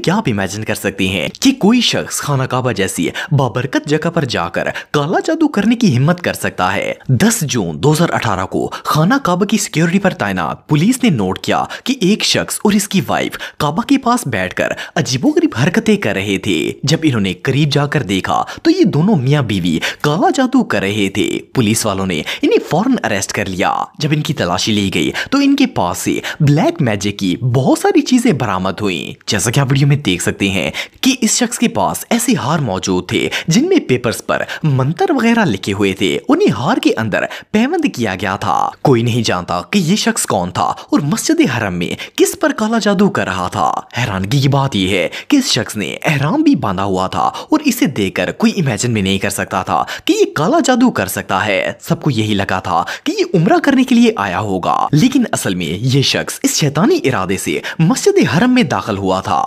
क्या आप इमेजिन कर सकते हैं कि कोई शख्स खाना काबा जैसी बाबरकत जगह पर जाकर काला जादू करने की हिम्मत कर सकता है। 10 जून 2018 को खाना काबा की सिक्योरिटी पर तैनात पुलिस ने नोट किया कि एक शख्स और इसकी वाइफ काबा के पास बैठकर अजीबोगरीब हरकतें कर रहे थे। जब इन्होंने करीब जाकर देखा तो ये दोनों मियाँ बीवी काला जादू कर रहे थे। पुलिस वालों ने इन्हें फ़ौरन अरेस्ट कर लिया। जब इनकी तलाशी ली गई तो इनके पास से ब्लैक मैजिक की बहुत सारी चीज़ें बरामद हुई। जैसा कि आप वीडियो में देख सकते हैं कि इस शख्स के पास ऐसे हार मौजूद थे, जिनमें पेपर्स पर मंत्र वगैरह लिखे हुए थे। उन्हें हार के अंदर पैबंद किया गया था। कोई नहीं जानता कि ये शख्स कौन था और मस्जिद हरम में किस पर काला जादू कर रहा था। हैरानगी की बात यह है कि इस शख्स ने एहराम भी बांधा हुआ था और इसे देखकर कोई इमेजिन भी नहीं कर सकता था कि ये काला जादू कर सकता है। सबको यही लगा था कि ये उम्र करने के लिए आया होगा। लेकिन असल में ये शख्स इस शैतानी इरादे से मस्जिद हरम में दाखिल हुआ था।